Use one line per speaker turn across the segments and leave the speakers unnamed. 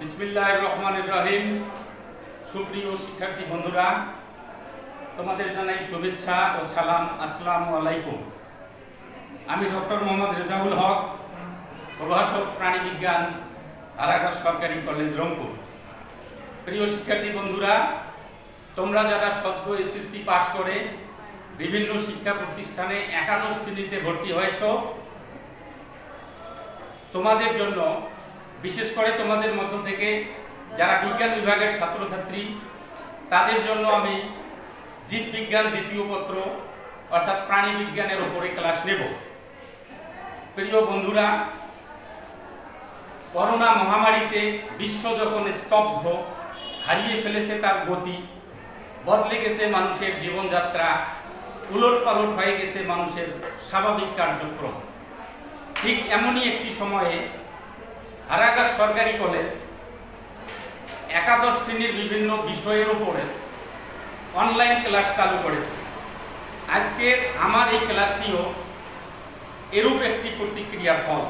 বিসমিল্লাহ রহমান ইব্রাহিম সুপ্রিয় শিক্ষার্থী বন্ধুরা, তোমাদের জানাই শুভেচ্ছা ও সালাম। আসসালামু আলাইকুম। আমি ডক্টর মোহাম্মদ রেজাউল হক, প্রভাষক প্রাণীবিজ্ঞান আরাকাশ সরকারি কলেজ রংপুর। প্রিয় শিক্ষার্থী বন্ধুরা, তোমরা যারা সদ্য এসএসসি পাশ করে বিভিন্ন শিক্ষা প্রতিষ্ঠানে একাদশ শ্রেণীতে ভর্তি হয়েছ, তোমাদের জন্য বিশেষ করে তোমাদের মধ্য থেকে যারা বিজ্ঞান বিভাগের ছাত্রছাত্রী, তাদের জন্য আমি জীববিজ্ঞান দ্বিতীয় পত্র, অর্থাৎ প্রাণী বিজ্ঞানের ওপরে ক্লাস নেব। প্রিয় বন্ধুরা, করোনা মহামারীতে বিশ্ব যখন স্তব্ধ, হারিয়ে ফেলেছে তার গতি, বদলে গেছে মানুষের জীবনযাত্রা উলট পালট হয়ে গেছে মানুষের স্বাভাবিক কার্যক্রম। ঠিক এমনই একটি সময়ে হারাগাছ সরকারি কলেজ, একাদশ শ্রেণির বিভিন্ন বিষয়ের উপরে অনলাইন ক্লাস চালু করেছে। আজকে আমার এই ক্লাসটিও এরূপ একটি প্রতিক্রিয়ার ফল।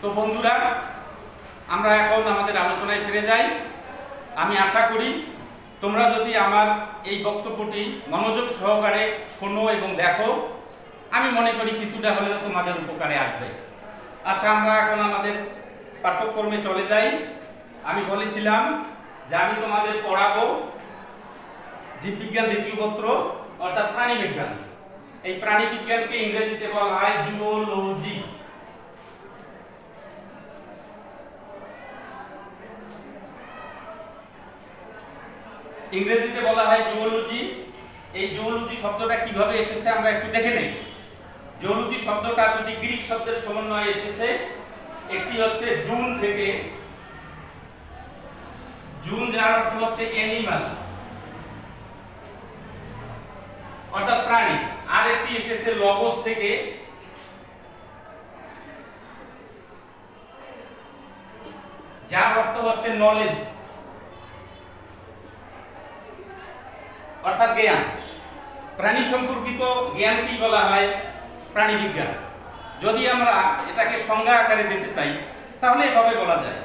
তো বন্ধুরা, আমরা এখন আমাদের আলোচনায় ফিরে যাই। আমি আশা করি তোমরা যদি আমার এই বক্তব্যটি মনোযোগ সহকারে শোনো এবং দেখো, আমি মনে করি কিছুটা হলেও তোমাদের উপকারে আসবে। আচ্ছা আমরা এখন আমাদের পাঠ্যক্রমে চলে যাই। আমি বলেছিলাম যে আমি তোমাদের পড়াবো জীববিজ্ঞান দ্বিতীয় পত্র, অর্থাৎ প্রাণী বিজ্ঞান। এই প্রাণী বিজ্ঞানকে ইংরেজিতে বলা হয় জুওলজি ইংরেজিতে বলা হয় জুওলজি। এই জুওলজি শব্দটা কীভাবে এসেছে আমরা একটু দেখে নেই। জুওলজি শব্দটা দুটি গ্রিক শব্দের সমন্বয়ে এসেছে একটি হচ্ছে জুন থেকে, জুন যার অর্থ হচ্ছে অ্যানিমাল অর্থাৎ প্রাণী। আর একটি এসেছে লগোস থেকে, যার অর্থ হচ্ছে নলেজ অর্থাৎ জ্ঞান। প্রাণী সম্পর্কিত জ্ঞানকেই বলা হয়? প্রাণী বিজ্ঞান। যদি আমরা এটাকে সংজ্ঞা আকারে দিতে চাই, তাহলে এভাবে বলা যায়।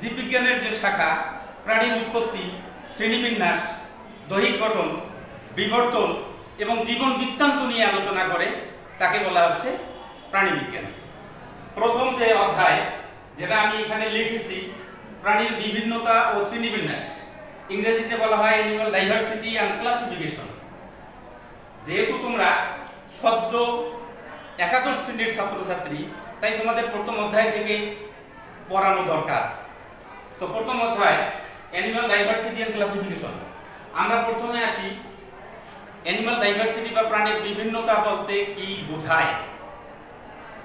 জীববিজ্ঞানের যে শাখা, প্রাণীর উৎপত্তি, শ্রেণীবিন্যাস, দৈহিক গঠন, বিবর্তন এবং জীবন বৃত্তান্ত নিয়ে আলোচনা করে তাকে বলা হচ্ছে প্রাণীবিজ্ঞান। প্রথম যে অধ্যায়, যেটা আমি এখানে লিখেছি, প্রাণীর বিভিন্নতা ও শ্রেণীবিন্যাস। ইংরেজিতে বলা হয় অ্যানিমাল ডাইভার্সিটি অ্যান্ড ক্লাসিফিকেশন যেহেতু তোমরা সদ্য একাদশ শ্রেণির ছাত্রছাত্রী, তাই তোমাদের প্রথম অধ্যায় থেকে পড়ানো দরকার। তো প্রথম অধ্যায় অ্যানিমাল ডাইভার্সিটি অ্যান্ড ক্লাসিফিকেশন আমরা প্রথমে আসি অ্যানিমাল ডাইভার্সিটি বা প্রাণীর বিভিন্নতা বলতে কি বোঝায়?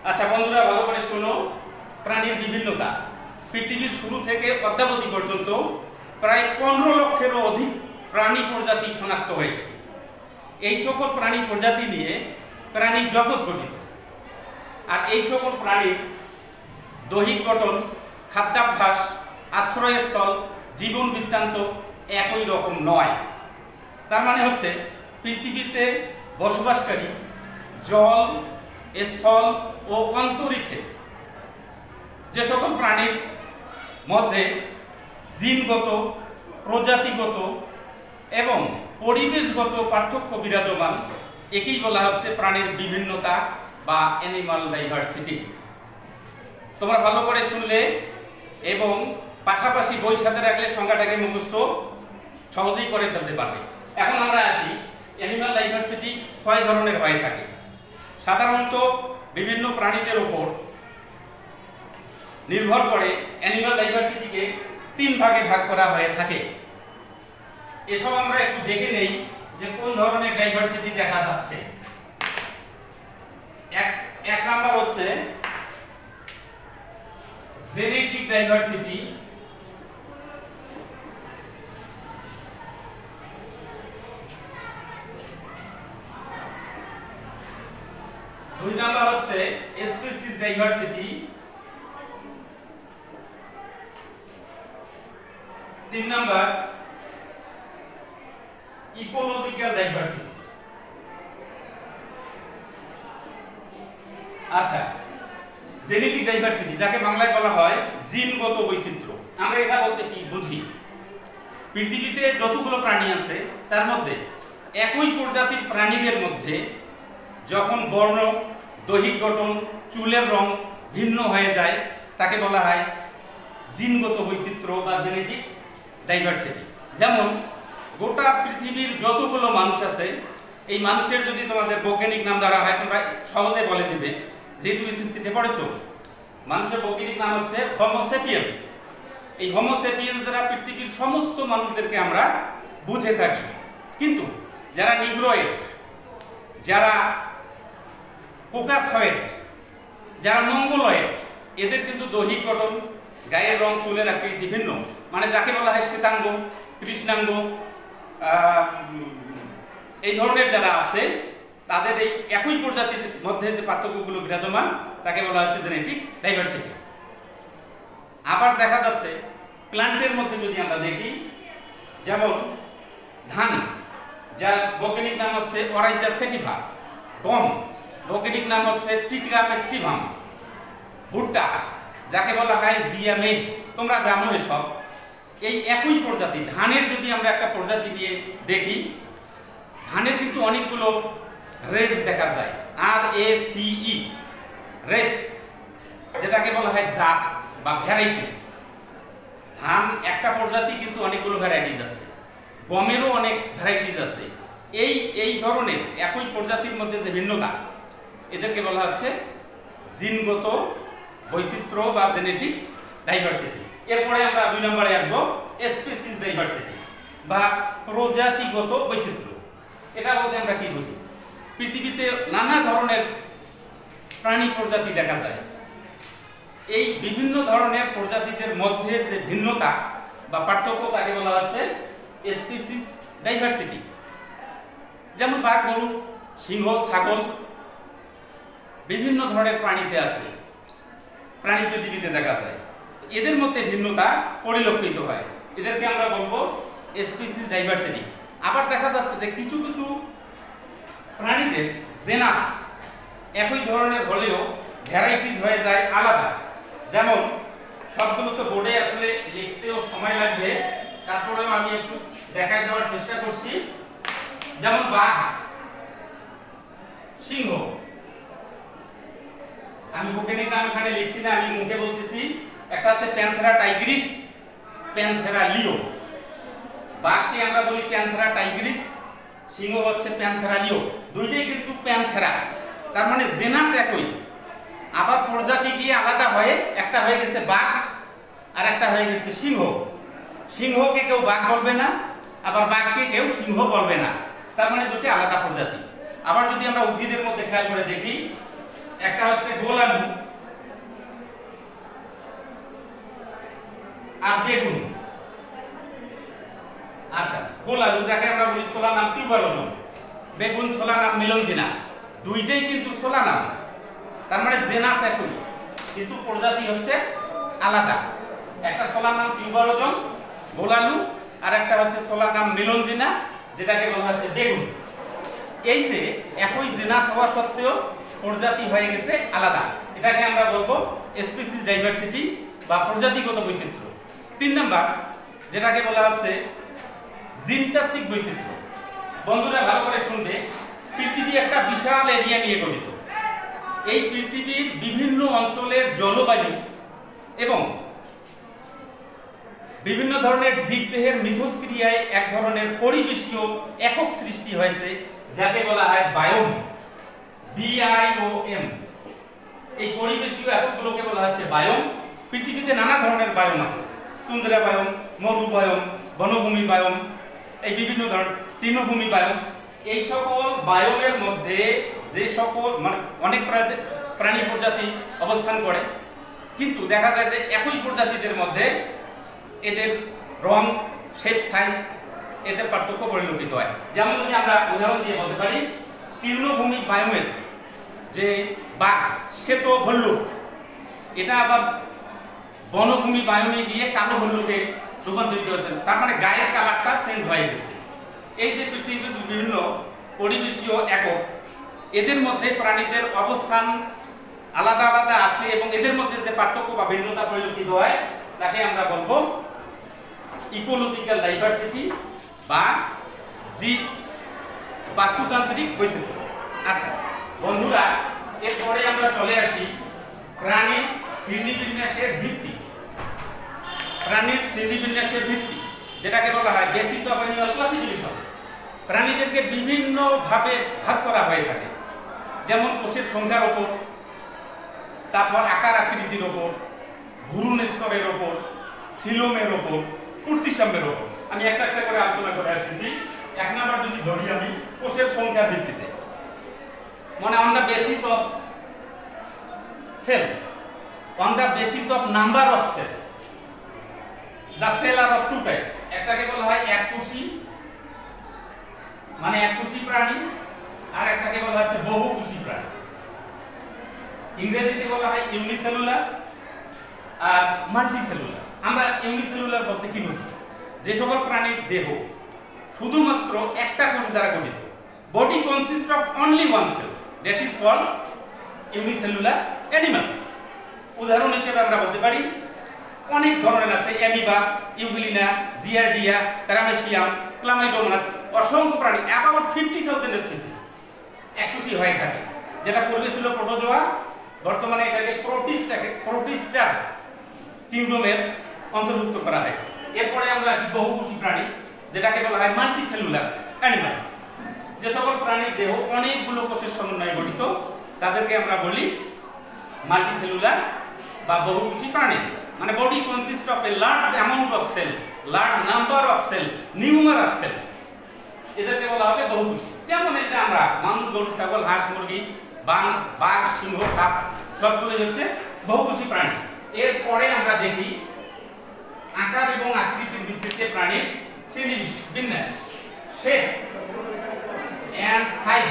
আচ্ছা বন্ধুরা, ভালো করে শোনো, প্রাণীর বিভিন্নতা। পৃথিবীর শুরু থেকে অদ্যাবধি পর্যন্ত প্রায় পনেরো লক্ষেরও অধিক প্রাণী প্রজাতি শনাক্ত হয়েছে। এই সকল প্রাণী প্রজাতি নিয়ে প্রাণী জগৎ গঠিত। আর এই সকল প্রাণীর দৈহিক গঠন, খাদ্যাভ্যাস, আশ্রয়স্থল, জীবন বৃত্তান্ত একই রকম নয়। তার মানে হচ্ছে পৃথিবীতে বসবাসকারী জল, স্থল ও অন্তরিক্ষে যে সকল প্রাণীর মধ্যে জিনগত, প্রজাতিগত এবং পরিবেশগত পার্থক্য বিরাজমান, একেই বলা হচ্ছে প্রাণীর বিভিন্নতা বা অ্যানিমাল ডাইভার্সিটি তোমরা ভালো করে শুনলে এবং পাশাপাশি বই সাথে রাখলে সংখ্যাটাকে মুখস্থ সহজেই করে ফেলতে পারবে। এখন আমরা আসি অ্যানিমাল ডাইভার্সিটি কয় ধরনের হয়ে থাকে? সাধারণত বিভিন্ন প্রাণীদের ওপর নির্ভর করে অ্যানিমাল ডাইভার্সিটিকে তিন ভাগে ভাগ করা হয়ে থাকে। এসব আমরা একটু দেখে নেই যে কোন ধরনের ডাইভার্সিটি দেখা যাচ্ছে। এক নাম্বার হচ্ছে জেনেটিক ডাইভার্সিটি। দুই নাম্বার হচ্ছে স্পিসিস ডাইভার্সিটি। তিন নাম্বার ইকোলজিক্যাল ডাইভার্সিটি। আচ্ছা জেনেটিক ডাইভার্সিটি যাকে বাংলায় বলা হয় জিনগত বৈচিত্র্য। আমরা এটা বলতে কি বুঝি? পৃথিবীতে যতগুলো প্রাণী আছে, তার মধ্যে একই প্রজাতির প্রাণীদের মধ্যে যখন বর্ণ, দৈহিক গঠন, চুলের রং ভিন্ন হয়ে যায়, তাকে বলা হয় জিনগত বৈচিত্র্য বা জেনেটিক ডাইভার্সিটি যেমন, গোটা পৃথিবীর যতগুলো মানুষ আছে, এই মানুষের যদি তোমাদের বৈজ্ঞানিক নাম ধরা হয়, তোমরা সহজে বলে দিবে যেহেতু এসএসসিতে পড়েছো, মানুষের বৈজ্ঞানিক নাম হচ্ছে হোমোসেপিয়েন্স এই হোমোসেপিয়েন্স দ্বারা পৃথিবীর সমস্ত মানুষদেরকে আমরা বুঝে থাকি। কিন্তু যারা নিগ্রয়েড, যারা কোকাসয়েড যারা মঙ্গলয়েড, এদের কিন্তু দৈহিক গঠন, গায়ের রং, চুলের আকৃতি ভিন্ন। মানে যাকে বলা হয় শ্বেতাঙ্গ, কৃষ্ণাঙ্গ এই ধরনের যারা আছে তাদের এই একই প্রজাতির মধ্যে যে পার্থক্যগুলো বিরাজমান, তাকে বলা হচ্ছে জেনেটিক ডাইভার্সিটি আবার দেখা যাচ্ছে প্ল্যান্টের মধ্যে যদি আমরা দেখি, যেমন ধান, যার বৈজ্ঞানিক নাম হচ্ছে অরাইজা সেটিভা গম, বৈজ্ঞানিক নাম হচ্ছে টিকা মেস্টিভাম ভুট্টা, যাকে বলা হয় জিয়া মেজ তোমরা জানো এসব। এই একই প্রজাতি, ধানের যদি আমরা একটা প্রজাতি নিয়ে দেখি, ধানের কিন্তু অনেকগুলো রেস দেখা যায়। আর এ সি ই রেস, যেটাকে বলা হয় জাত বা ভ্যারাইটিস। ধান একটা প্রজাতি কিন্তু অনেকগুলো ভ্যারাইটিস আছে। গমেরও অনেক ভ্যারাইটিস আছে। এই এই ধরনের একই প্রজাতির মধ্যে যে ভিন্নতা, এদেরকে বলা হচ্ছে জিনগত বৈচিত্র্য বা জেনেটিক ডাইভার্সিটি। এরপরে আমরা দুই নম্বরে আসব, স্পেসিস ডাইভার্সিটি বা প্রজাতিগত বৈচিত্র্য। এটা বলতে আমরা কি বুঝি? পৃথিবীতে নানা ধরনের প্রাণী প্রজাতি দেখা যায়। এই বিভিন্ন ধরনের প্রজাতিদের মধ্যে যে ভিন্নতা বা পার্থক্য তাকে বলা হচ্ছে স্পিসিস ডাইভার্সিটি যেমন বাঘ, গরু, সিংহ, ছাগল বিভিন্ন ধরনের প্রাণীতে আছে, প্রাণী পৃথিবীতে দেখা যায়। এদের মধ্যে ভিন্নতা পরিলক্ষিত হয়। এদেরকে আমরা বলব স্পিসিস ডাইভার্সিটি আবার দেখা যাচ্ছে যে কিছু কিছু প্রাণীদের জেনাস একই ধরনের হলেও ভ্যারাইটিস হয়ে যায় আলাদা। যেমন, সবগুলো তো বোর্ডে আসলে লিখতেও সময় লাগবে। তারপরেও আমি একটু দেখায় দেওয়ার চেষ্টা করছি। যেমন বাঘ, সিংহ। আমি বৈজ্ঞানিক নাম এখানে লিখছি না, আমি মুখে বলতেছি। একটা হচ্ছে প্যান্থেরা টাইগ্রিস, প্যান্থেরা লিও। বাঘকে আমরা বলি প্যান্থেরা টাইগ্রিস, সিংহ হচ্ছে প্যান্থেরা লিও। দুইটাই কিন্তু প্যান্থেরা তার মানে জেনাস একই। আবার প্রজাতি গিয়ে আলাদা হয়ে, একটা হয়ে গেছে বাঘ আর একটা হয়ে গেছে সিংহ। সিংহকে কেউ বাঘ বলবে না, আবার বাঘকে কেউ সিংহ বলবে না। তার মানে দুটি আলাদা প্রজাতি। আবার যদি আমরা উদ্ভিদের মধ্যে খেয়াল করে দেখি, একটা হচ্ছে গোলালু আর বেগুন। আচ্ছা গোলালু যাকে আমরা বলি ছোলা নাম টিউবারোজম বেগুন, ছোলা নাম মিলনজিনা দুইটাই কিন্তু ছোলা নাম। তার মানে জেনাস একই কিন্তু প্রজাতি হচ্ছে আলাদা। একটা ছোলার নাম টিউবারোজম গোলালু, আর একটা হচ্ছে ছোলার নাম মিলনজিনা যেটাকে বলা হচ্ছে বেগুন। এই যে একই জেনাস হওয়া সত্ত্বেও প্রজাতি হয়ে গেছে আলাদা। এটাকে আমরা বলব স্পিসিস ডাইভার্সিটি বা প্রজাতিগত বৈচিত্র্য। তিন নাম্বার, যেটাকে বলা হচ্ছে জিনতাত্ত্বিক বৈচিত্র্য। বন্ধুরা ভালো করে শুনবে, পৃথিবী একটা বিশাল এরিয়া নিয়ে গঠিত। এই পৃথিবীর বিভিন্ন অঞ্চলের জলবায়ু এবং বিভিন্ন ধরনের জীবদেহের মিথস্ক্রিয়ায় এক ধরনের পরিবেশীয় একক সৃষ্টি হয়েছে, যাকে বলা হয় বায়োম বিআইওএম এই পরিবেশীয় এককগুলোকে বলা হচ্ছে বায়োম। পৃথিবীতে নানা ধরনের বায়োম আছে। তুন্দ্রা বায়োম মরু বায়োম বনভূমি বায়োম, এই বিভিন্ন ধরনের তৃণভূমি বায়োম এই সকল বায়োমের মধ্যে যে সকল মানে অনেক প্রাণী প্রজাতি অবস্থান করে, কিন্তু দেখা যায় যে একই প্রজাতিদের মধ্যে এদের রং শেপ সাইজ এদের পার্থক্য পরিলক্ষিত হয়। যেমন যদি আমরা উদাহরণ দিয়ে বলতে পারি, তৃণভূমি বায়োমের যে বাঘ শ্বেত ভল্লুক। এটা আবার বনভূমি বায়োমে গিয়ে কালো ভল্লুকে রূপান্তরিত হয়েছে। তার মানে গায়ের কালারটা চেঞ্জ হয়ে গেছে। এই যে পৃথিবীর বিভিন্ন পরিবেশীয় একক, এদের মধ্যে প্রাণীদের অবস্থান আলাদা আলাদা আছে এবং এদের মধ্যে যে পার্থক্য বা ভিন্নতা পরিলক্ষিত হয়, তাকে আমরা বলব ইকোলজিক্যাল ডাইভার্সিটি বা জি বাস্তুতান্ত্রিক বৈচিত্র্য। আচ্ছা বন্ধুরা, এরপরে আমরা চলে আসি প্রাণীর শ্রেণীবিন্যাসের ভিত্তি। প্রাণীর শ্রেণীবিন্যাসের ভিত্তি, যেটাকে বলা হয় বেসিস অফ অ্যানিমাল ক্লাসিফিকেশন প্রাণীদেরকে বিভিন্নভাবে ভাগ করা হয়ে থাকে। যেমন কোষের সংখ্যার ওপর, তারপর আকার আকৃতির ওপর, ভ্রূণ স্তরের ওপর, সিলোমের ওপর প্রতিসাম্যের ওপর। আমি একটা একটা করে আলোচনা করে আসতেছি। এক নাম্বার যদি ধরি আমি, কোষের সংখ্যার ভিত্তিতে। মানে on the basis of cell on the basis of number of cell the cell are of two types একটাকে বলা হয় এক এককোষী মানে এককোষী প্রাণী, আর একটাকে বলা হচ্ছে বহুকোষী প্রাণী। ইংরেজিতে বলা হয় ইউনিসেলুলার আর মাল্টিসেলুলার। আমরা ইউনিসেলুলার বলতে কি বুঝি? যে সকল প্রাণীর দেহ শুধুমাত্র একটা কোষ দ্বারা গঠিত। Body consist of only one cell that is called unicellular animals উদাহরণ হিসেবে আমরা বলতে পারি, অনেক ধরনের আছে amoeba, euglena, giardia, paramecium chlamydomonas অসংখ্য প্রাণী অ্যাবাউট ফিফটি থাউজেন্ড স্পিসিস একটুসি হয়ে থাকে। যেটা পূর্বে ছিল প্রোটোজোয়া, বর্তমানে এটাকে প্রোটিস্টাকে প্রোটিস্টা কিংডমের অন্তর্ভুক্ত করা হয়েছে। এরপরে আমরা আসি বহুকোষী প্রাণী, যেটাকে বলা হয় মাল্টিসেলুলার অ্যানিমালস যে সকল প্রাণীর দেহ অনেকগুলো কোষের সমন্বয়ে গঠিত, তাদেরকে আমরা বলি মাল্টিসেলুলার বা বহুকোষী প্রাণী। মানে body consist of a large amount of cell large number of cell numerous cell এদেরকে বলা হবে বহুকোষী যেমন এই যে আমরা মানুষ গরু, ছাগল, হাঁস, মুরগি বাঘ বাঘ, সিংহ, সাপ সবগুলো হচ্ছে বহুকোষী প্রাণী। এরপরে আমরা দেখি আকার এবং আকৃতির ভিত্তিতে প্রাণীর শ্রেণি বিন্যাস। শেপ সাইজ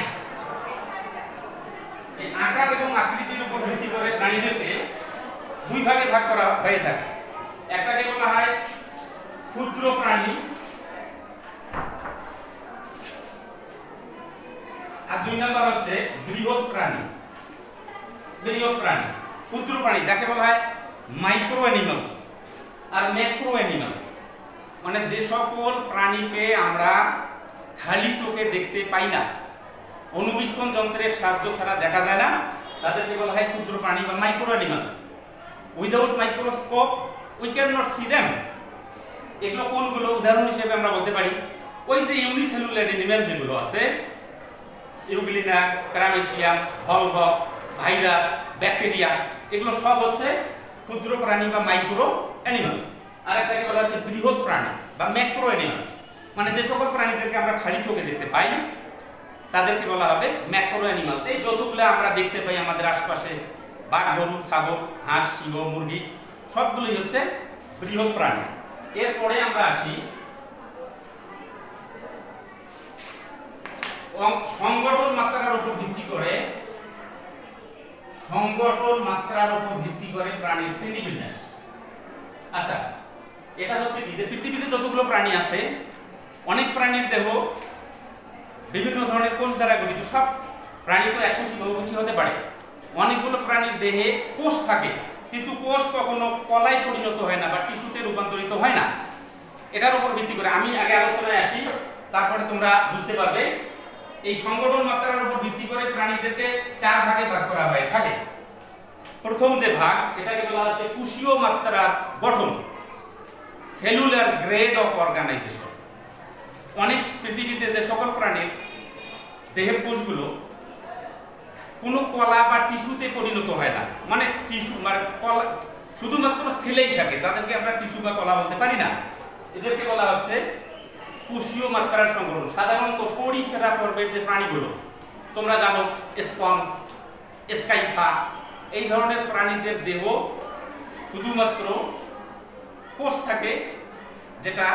এই আকার এবং আকৃতির উপর ভিত্তি করে প্রাণীদেরকে দুই ভাগে ভাগ করা হয়ে থাকে। একটাকে বলা হয় ক্ষুদ্র প্রাণী আর দুই নম্বর হচ্ছে বৃহৎ প্রাণী। বৃহৎ প্রাণী, ক্ষুদ্র প্রাণী, যাকে বলা হয় মাইক্রো অ্যানিমালস আর ম্যাক্রো অ্যানিমালস মানে যে সকল প্রাণীকে আমরা খালি চোখে দেখতে পাই না অনুবীক্ষণ যন্ত্রের সাহায্য ছাড়া দেখা যায় না, তাদেরকে বলা হয় ক্ষুদ্র প্রাণী বা micro animals without microscope we can not see them এগুলো কোনগুলো? উদাহরণ হিসেবে আমরা বলতে পারি, ওই যে ইউনিসেলুলার অ্যানিমাল যেগুলো আছে euglena paramecium volvox virus, bacteria, এগুলো সব হচ্ছে ক্ষুদ্র প্রাণী বা মাইক্রো অ্যানিমালস। আরেকটাকে বলা হচ্ছে? বৃহৎ প্রাণী বা ম্যাক্রো অ্যানিমালস। মানে যে সকল প্রাণীদেরকে আমরা খালি চোখে দেখতে পাই না তাদেরকে বলা হবে ম্যাক্রো অ্যানিমালস। এই যতগুলো আমরা দেখতে পাই আমাদের আশপাশে, বাঘ, গরু, ছাগল, হাঁস সিংহ মুরগি, সবগুলোই হচ্ছে বৃহৎ প্রাণী। এরপরে আমরা আসি সংগঠন মাত্রার উপর ভিত্তি করে সংগঠন মাত্রার উপর ভিত্তি করে প্রাণীর শ্রেণীবিন্যাস আচ্ছা এটা হচ্ছে কি? যে পৃথিবীতে যতগুলো প্রাণী আছে, অনেক প্রাণীর দেহ বিভিন্ন ধরনের কোষ দ্বারা গঠিত। সব প্রাণী তো এককোষী বহুকোষী হতে পারে। অনেকগুলো প্রাণীর দেহে কোষ থাকে, কিন্তু কোষ কখনো কলায় পরিণত হয় না বা টিস্যুতে রূপান্তরিত হয় না। এটার উপর ভিত্তি করে আমি আগে আলোচনায় আসি, তারপরে তোমরা বুঝতে পারবে এই সংগঠন মাত্রার উপর ভিত্তি করে প্রাণীদেরকে চার ভাগে ভাগ করা হয়ে থাকে। প্রথম যে ভাগ, এটাকে বলা হচ্ছে কুশীয় মাত্রার গঠন। সেলুলার গ্রেড অফ অর্গানাইজেশন অনেক পৃথিবীতে যে সকল প্রাণীর দেহের কোষগুলো কোনো কলা বা টিস্যুতে পরিণত হয় না। মানে টিস্যু মানে কলা, শুধুমাত্র সেলেই থাকে, যাদেরকে আমরা টিস্যু বা কলা বলতে পারি না। এদেরকে বলা হচ্ছে কোষীয় মাত্রার সংগ্রহ সাধারণত পরিফেরা পর্বের যে প্রাণীগুলো, তোমরা জানো, স্পঞ্জ, স্কাইফা, এই ধরনের প্রাণীদের দেহ শুধুমাত্র কোষ থাকে যেটা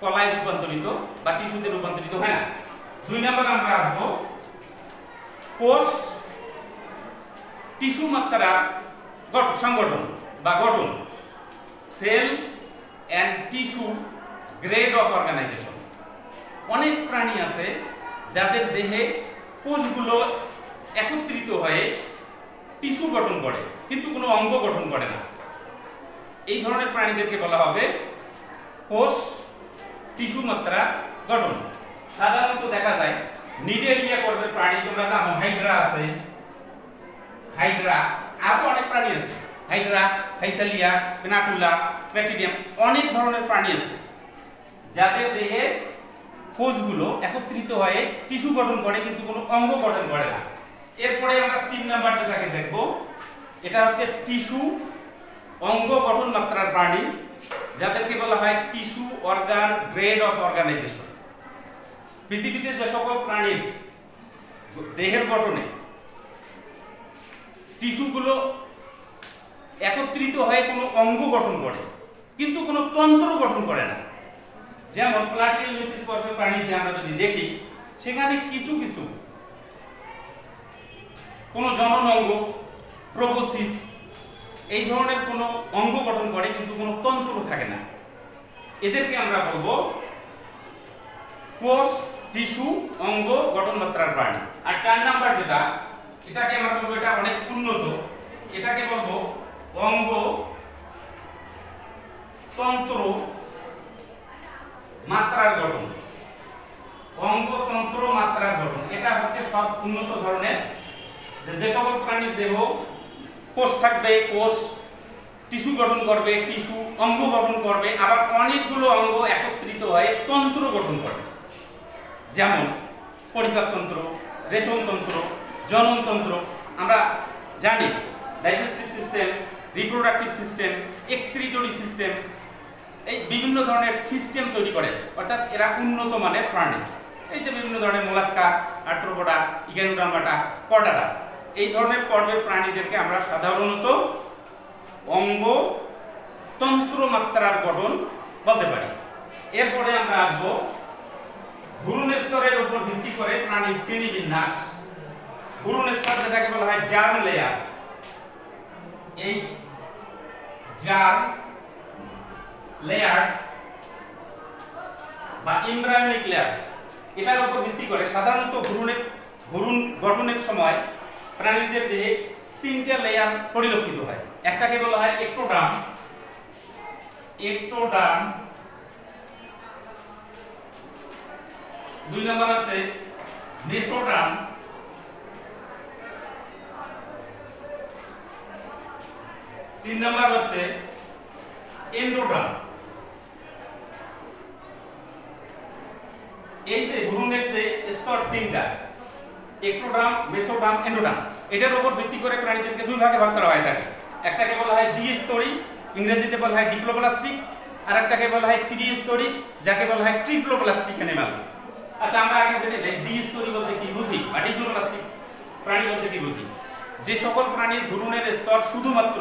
কলায় রূপান্তরিত বা টিস্যুতে রূপান্তরিত হয় না। দুই নম্বর আমরা আসব, কোষ টিস্যু মাত্রা সংগঠন বা গঠন, cell and tissue grade of organisation. অনেক প্রাণী আছে যাদের দেহে কোষগুলো একত্রিত হয়ে টিস্যু গঠন করে, কিন্তু কোনো অঙ্গ গঠন করে না। এই ধরনের প্রাণীদেরকে বলা হবে কোষ টিস্যু মাত্রা গঠন। সাধারণত দেখা যায়, নিডেরিয়া করবে প্রাণী, তোমরা জানো, হাইড্রা আছে। হাইড্রা, আরও অনেক প্রাণী আছে। হাইড্রা, হাইসালিয়া পেনাটুলা ব্যাকটেরিয়াম, অনেক ধরনের প্রাণী আছে। যাদের দেহে কোষগুলো একত্রিত হয়ে টিস্যু গঠন করে, কিন্তু কোনো অঙ্গ গঠন করে না। এরপরে আমরা তিন নাম্বার যেটাকে দেখব। এটা হচ্ছে টিস্যু অঙ্গ গঠন মাত্রার প্রাণী, যাদেরকে বলা হয় tissue organ grade of organisation. পৃথিবীতে যে সকল প্রাণীর দেহের গঠনে টিস্যুগুলো একত্রিত হয়ে কোনো অঙ্গ গঠন করে, কিন্তু কোনো তন্ত্র গঠন করে না। যেমন প্লাটিয়াল লিথিস পর্বের প্রাণীতে আমরা যদি দেখি, সেখানে কিছু কিছু, কোনো জনন অঙ্গ প্রবোসিস, এই ধরনের কোনো অঙ্গ গঠন করে, কিন্তু কোনো তন্ত্র থাকে না। এদেরকে আমরা বলব কোষ, টিস্যু, অঙ্গ গঠন মাত্রার প্রাণী। আর চার নাম্বার যেটা, এটাকে আমরা বলব এটা অনেক উন্নত। এটাকে বলব অঙ্গ তন্ত্র মাত্রার গঠন। অঙ্গতন্ত্র মাত্রার গঠন। এটা হচ্ছে সব উন্নত ধরনের। যে সকল প্রাণীর দেহ, কোষ থাকবে, কোষ টিস্যু গঠন করবে, টিস্যু অঙ্গ গঠন করবে, আবার অনেকগুলো অঙ্গ একত্রিত হয়ে তন্ত্র গঠন করবে। যেমন পরিপাকতন্ত্র রেশনতন্ত্র জননতন্ত্র। আমরা জানি, digestive system, reproductive system excretory system এই বিভিন্ন ধরনের সিস্টেম তৈরি করে। অর্থাৎ এরা উন্নত মানের প্রাণী। এই যে বিভিন্ন ধরনের মোলাস্কা, আর্থ্রোপোডা ইগ্যানোডার্মাটা কর্ডাটা এই ধরনের পর্বের প্রাণীদেরকে আমরা সাধারণত অঙ্গ তন্ত্র মাত্রার গঠন বলতে পারি। এরপরে আমরা আসব ভ্রূণ স্তরের উপর ভিত্তি করে প্রাণীর শ্রেণি বিন্যাস। ভ্রূণ স্তর যেটাকে বলা হয় জার্ম লেয়ার এই জার্ম লেয়ার্স বা এমব্রায়োনিক লেয়ার্স এটার উপর ভিত্তি করে সাধারণত ভ্রূণের ভ্রূণ গঠনের সময় প্রাণীদের দেহে তিনটা লেয়ার পরিলক্ষিত হয়। একটাকে বলা হয় একটোডার্ম একটোডার্ম দুই নম্বর হচ্ছে মেসোডার্ম তিন নম্বর হচ্ছে এন্ডোডার্ম এই যে ভ্রূণের যে স্তর তিনটা একটোডার্ম মেসোডার্ম এন্ডোডার্ম এটার উপর ভিত্তি করে প্রাণীদেরকে দুই ভাগে ভাগ করা হয় থাকে একটাকে বলা হয় দ্বিস্তরী ইংরেজিতে বলা হয় ডিপ্লোপ্লাস্টিক আর একটাকে বলা হয় ত্রিস্তরী যাকে বলা হয় ট্রিপ্লোপ্লাস্টিক অ্যানিমাল। আচ্ছা আমরা আগে জেনে নেই দ্বিস্তরী বলতে কি বুঝি বা ডিপ্লোপ্লাস্টিক প্রাণী বলতে কি বুঝি? যে সকল প্রাণীর ভ্রূণের স্তর শুধুমাত্র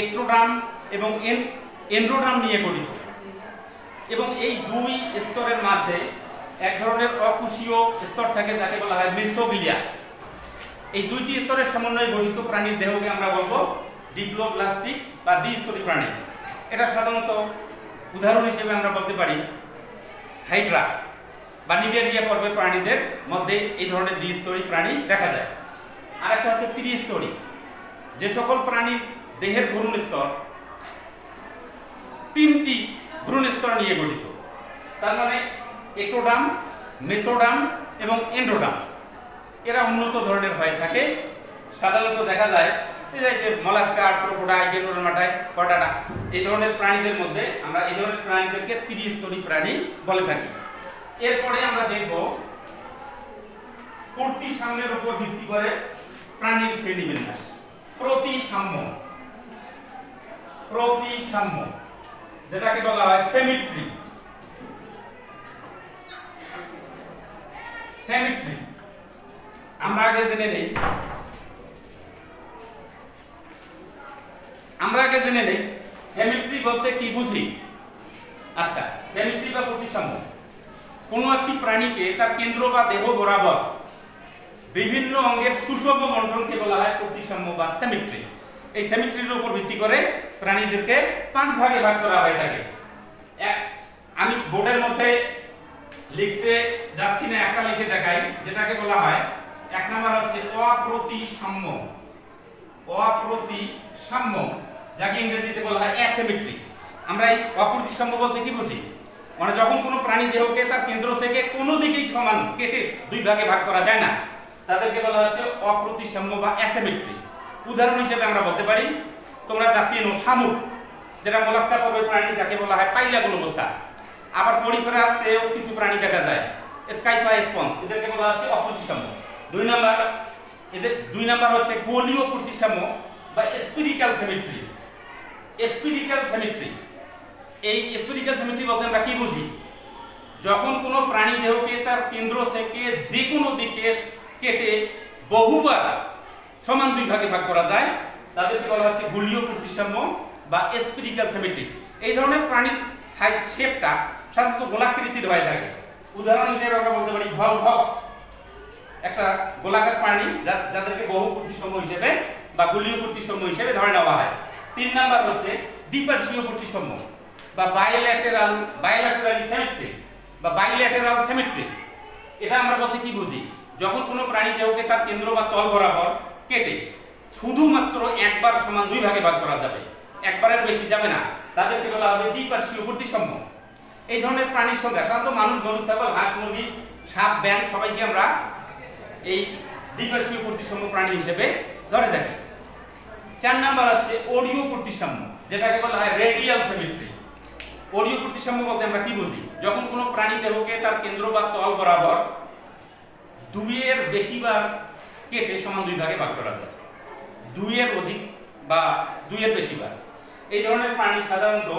একটোডার্ম এবং এন্ড্রোডার্ম নিয়ে গঠিত। এবং এই দুই স্তরের মাঝে এক ধরনের অকুশীয় স্তর থাকে যাকে বলা হয় মেসোবিলিয়া। এই দুইটি স্তরের সমন্বয়ে গঠিত প্রাণীর দেহকে আমরা বলব ডিপ্লোপ্লাস্টিক বা দ্বিস্তরী প্রাণী। এটা সাধারণত উদাহরণ হিসেবে আমরা বলতে পারি হাইড্রা বা নিগেরিয়া পর্বের প্রাণীদের মধ্যে এই ধরনের দ্বিস্তরী প্রাণী দেখা যায়। আর একটা হচ্ছে ত্রিস্তরী। যে সকল প্রাণীর দেহের ভ্রূণ স্তর তিনটি ভ্রূণ স্তর নিয়ে গঠিত। তার মানে একোডাম মেসোডাম এবং এন্ডোডাম এরা উন্নত ধরনের হয়ে থাকে। সাধারণত দেখা যায়, এই যে মলাস্কা আর্থ্রোপোডা ইগেনোডার্মাটাই কটাটা এই ধরনের প্রাণীদের মধ্যে আমরা এই ধরনের প্রাণীদেরকে ত্রিস্তরী প্রাণী বলে থাকি। এরপরে আমরা দেখব প্রতিসাম্যের উপর ভিত্তি করে প্রাণীর শ্রেণীবিন্যাস প্রতিসাম্য প্রতিসাম্য যেটাকে বলা হয় সেমিট্রি সেমিট্রি আমরা আগে জেনে নেই। আমরা আগে জেনে নেই সেমিট্রি বলতে কি বুঝি? আচ্ছা সেমিট্রি বা প্রতিসাম্য। কোনো একটি প্রাণীকে তার কেন্দ্র বা দেহ বরাবর বিভিন্ন অঙ্গের সুষম বন্টনকে বলা হয় প্রতিসাম্য বা সেমিট্রি এই সেমিট্রির উপর ভিত্তি করে প্রাণীদেরকে পাঁচ ভাগে ভাগ করা হয়ে থাকে। আমি বোর্ডের মধ্যে লিখতে যাচ্ছি না, একটা লিখে দেখাই, যেটাকে বলা হয়, এক নাম্বার হচ্ছে অপ্রতিসাম্য। অপ্রতিসাম্য, যাকে ইংরেজিতে বলা হয় অ্যাসিমেট্রি আমরা এই অপ্রতিসাম্য বলতে কি বুঝি? মানে যখন কোনো প্রাণী দেহকে তার কেন্দ্র থেকে কোনো দিকেই সমান কেটে দুই ভাগে ভাগ করা যায় না, তাদেরকে বলা হচ্ছে অপ্রতিসাম্য বা অ্যাসিমেট্রি উদাহরণ হিসেবে আমরা বলতে পারি, তোমরা যা চেনো শামুক, যেটা মোলাস্কা পর্বের প্রাণী যাকে বলা হয় পাইলা গ্লোবোসা আবার পরিফেরাতেও কিছু প্রাণী দেখা যায়। স্কাইপা স্পঞ্জ এদেরকে বলা হচ্ছে অপ্রতিসাম্য দুই নাম্বার, এদের, দুই নাম্বার হচ্ছে গোলীয় প্রতিসাম্য বা স্পিরিক্যাল সিমেট্রি স্পিরিক্যাল সিমেট্রি এই স্পিরিক্যাল সিমেট্রি বলতে আমরা কি বুঝি? যখন কোনো প্রাণী দেহকে তার কেন্দ্র থেকে যে কোনো দিকে কেটে বহুবার সমান দুই ভাগে ভাগ করা যায়, তাদেরকে বলা হচ্ছে গোলীয় প্রতিসাম্য বা স্পিরিক্যাল সিমেট্রি এই ধরনের প্রাণীর সাইজ শেপটা সাধারণত গোলাকৃতির হয়ে থাকে। উদাহরণ হিসেবে আমরা বলতে পারি ভলভক্স একটা গোলাকার প্রাণী যাদেরকে বহু প্রতিসম হিসেবে বা গুলীয় প্রতিসম হিসেবে ধরে নেওয়া হয়। তিন নাম্বার হচ্ছে দ্বিপার্শ্বীয় প্রতিসম বা বাইল্যাটেরাল বাইল্যাটেরাল সিমেট্রি বা বাইল্যাটেরাল সিমেট্রি এটা আমরা বলতে কি বুঝি? যখন কোনো প্রাণী দেহকে তার কেন্দ্র বা তল বরাবর কেটে, শুধুমাত্র একবার সমান দুই ভাগে ভাগ করা যাবে। একবারের বেশি যাবে না। তাদেরকে বলা হবে দ্বিপার্শ্বীয় প্রতিসম। এই ধরনের প্রাণীর সংখ্যা। সাধারণত মানুষ গরু, ছাগল, হাঁস, মুরগি, সাপ ব্যাং সবাইকে আমরা এই দ্বিপার্শ্বীয় প্রতিসাম্য প্রাণী হিসেবে ধরে থাকি। চার নাম্বার হচ্ছে অডিও প্রতিসাম্য, যেটাকে বলা হয় রেডিয়াল সেমিট্রি। অডিও প্রতিসাম্য বলতে আমরা কি বুঝি? যখন কোনো প্রাণী দেহকে তার কেন্দ্র বা তল বরাবর দুইয়ের বেশিবার কেটে সমান দুই ভাগে ভাগ করা যায়। দুইয়ের অধিক বা দুইয়ের বেশিবার এই ধরনের প্রাণী সাধারণত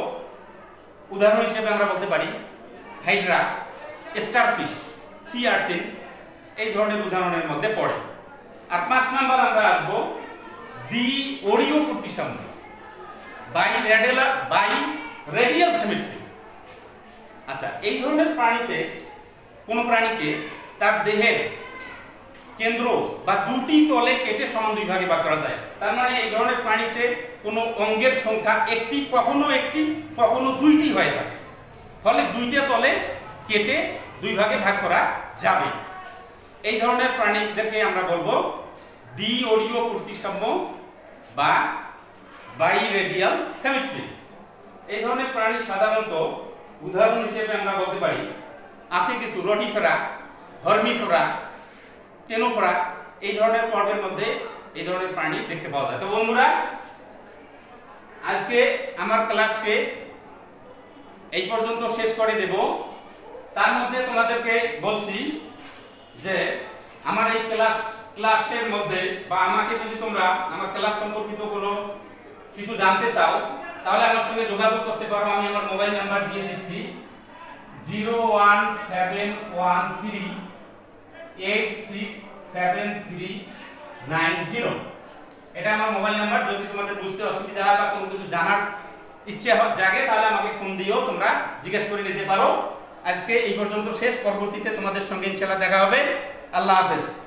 উদাহরণ হিসেবে আমরা বলতে পারি হাইড্রা, স্টারফিশ, সি আর্সিন, এই ধরনের উদাহরণের মধ্যে পড়ে। আর পাঁচ নাম্বার আমরা আসব দি ওরিও প্রতিসাম্য বাই রেডেলা, বাই রেডিয়াল সিমেট্রি। আচ্ছা এই ধরনের প্রাণীতে কোন প্রাণীকে তার দেহের কেন্দ্র বা দুটি তলে কেটে সমান দুই ভাগে ভাগ করা যায়। তার মানে এই ধরনের প্রাণীতে কোনো অঙ্গের সংখ্যা একটি, কখনো একটি, কখনো দুইটি হয়ে থাকে। ফলে দুইটা তলে কেটে দুই ভাগে ভাগ করা যাবে। এই ধরনের প্রাণীদেরকে আমরা বলব দ্বি ওরিও প্রতিসাম্য বা বাই রেডিয়াল সিমেট্রি এই ধরনের প্রাণী সাধারণত উদাহরণ হিসেবে আমরা বলতে পারি, আছে কিছু রটিফেরা, হর্মিফেরা টেনোফেরা এই ধরনের পর্বের মধ্যে এই ধরনের প্রাণী দেখতে পাওয়া যায়। তো বন্ধুরা, আজকে আমার ক্লাসকে এই পর্যন্ত শেষ করে দেব। তার মধ্যে তোমাদেরকে বলছি যে, আমার এই ক্লাস, ক্লাসের মধ্যে বা আমাকে যদি তোমরা আমার ক্লাস সম্পর্কিত কোনো কিছু জানতে চাও, তাহলে আমার সঙ্গে যোগাযোগ করতে পারো। আমি আমার মোবাইল নাম্বার দিয়ে দিচ্ছি। Zero one seven one three eight six seven three nine zero এটা আমার মোবাইল নাম্বার যদি তোমাদের বুঝতে অসুবিধা হয় বা কোনো কিছু জানার ইচ্ছে জাগে, তাহলে আমাকে ফোন দিয়েও তোমরা জিজ্ঞেস করে নিতে পারো। আজকে এই পর্যন্ত শেষ, পরবর্তীতে তোমাদের সঙ্গে ইনশাল্লাহ দেখা হবে। আল্লাহ হাফেজ।